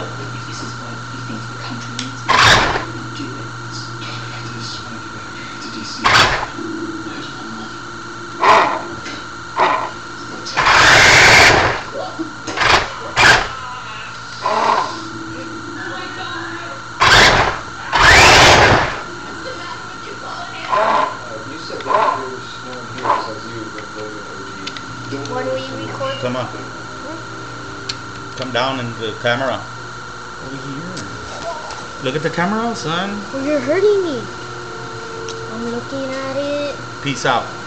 you need bullets. What? No. This is what he thinks the country needs. We'll do it. I just want to get back to DC. There's one more. You said that there was no one here besides you, but Logan OG. When we record. Come on. Come down in the camera. Over here. Look at the camera, son. Oh, you're hurting me. I'm looking at it. Peace out.